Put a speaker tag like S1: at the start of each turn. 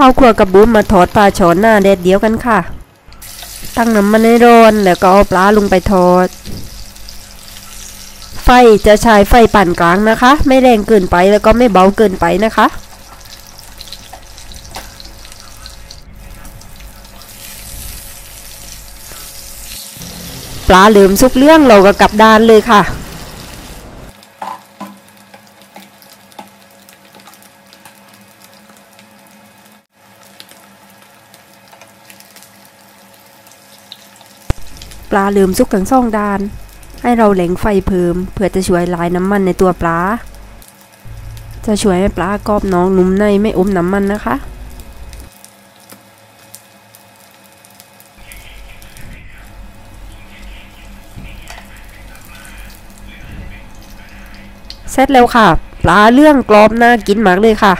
S1: ข้าวครัวกับบูมมาทอดปลาช้อนหน้าแดดเดียวกันค่ะ ตั้งน้ำมันให้ร้อนแล้วก็เอาปลาลงไปทอด ไฟจะใช้ไฟปานกลางนะคะ ไม่แรงเกินไปแล้วก็ไม่เบาเกินไปนะคะปลาเหลือมสุกเรื่องเราก็กลับด้านเลยค่ะ ปลาเลือมสุกทั้งสองดาน ให้เราเล็งไฟเพิ่ม เพื่อจะช่วยลายน้ำมันในตัวปลา จะช่วยให้ปลากรอบน้องนุ่มในไม่อมน้ำมันนะคะ เสร็จแล้วค่ะ ปลาเรื่องกรอบน่ากินมากเลยค่ะ